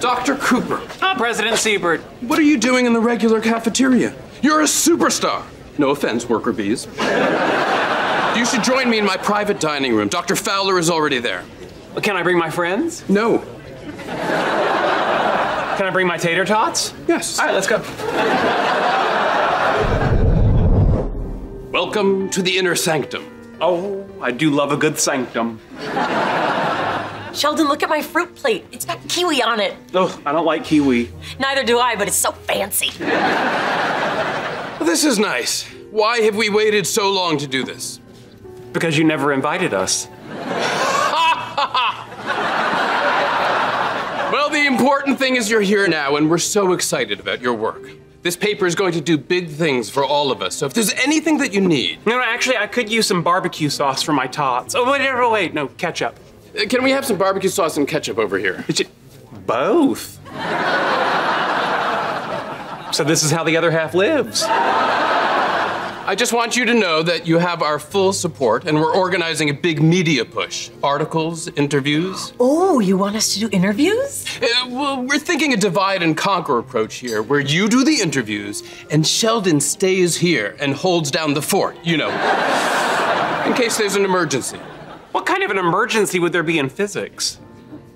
Dr. Cooper, Ah, President Siebert. what are you doing in the regular cafeteria? You're a superstar. No offense, worker bees. you should join me in my private dining room. Dr. Fowler is already there. Can I bring my friends? No. Can I bring my tater tots? Yes. All right, let's go. Welcome to the inner sanctum. Oh, I do love a good sanctum. Sheldon, look at my fruit plate. It's got kiwi on it. Oh, I don't like kiwi. Neither do I, but it's so fancy. This is nice. Why have we waited so long to do this? Because you never invited us. Well, the important thing is you're here now, and we're so excited about your work. This paper is going to do big things for all of us, so if there's anything that you need, No, no, actually, I could use some barbecue sauce for my tots. Oh, wait, wait, wait, no, ketchup. Uh, can we have some barbecue sauce and ketchup over here? It's both. so this is how the other half lives. I just want you to know that you have our full support, and we're organizing a big media push articles, interviews. Oh, you want us to do interviews? Uh, well, we're thinking a divide and conquer approach here, where you do the interviews and Sheldon stays here and holds down the fort, you know, in case there's an emergency. What kind of an emergency would there be in physics?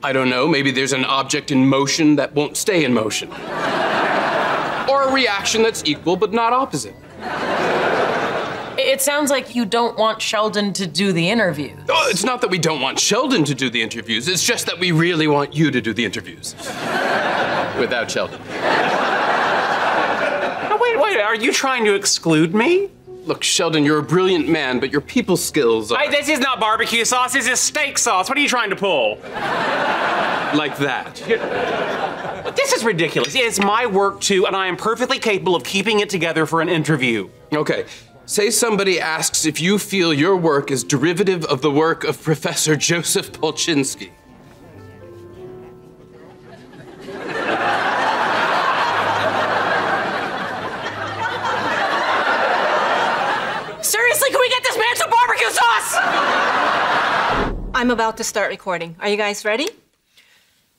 I don't know, maybe there's an object in motion that won't stay in motion. or a reaction that's equal but not opposite. It sounds like you don't want Sheldon to do the interviews. Oh, it's not that we don't want Sheldon to do the interviews, it's just that we really want you to do the interviews. Without Sheldon. Oh, wait, wait, are you trying to exclude me? Look, Sheldon, you're a brilliant man, but your people skills are I, this is not barbecue sauce, this is steak sauce. What are you trying to pull? like that. This is ridiculous. It's my work too, and I am perfectly capable of keeping it together for an interview. Okay, say somebody asks if you feel your work is derivative of the work of Professor Joseph Polchinski. I'm about to start recording. Are you guys ready?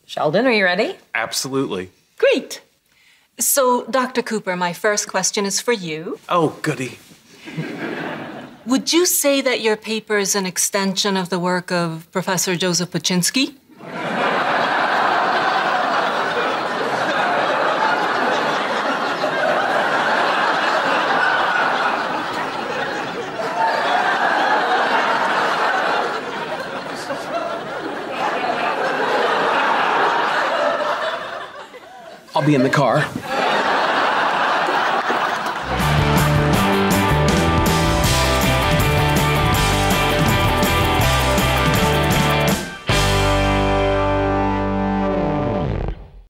Sheldon, are you ready? Absolutely. Great. So, Dr. Cooper, my first question is for you. Oh, goody. Would you say that your paper is an extension of the work of Professor Joseph Polchinski? I'll be in the car.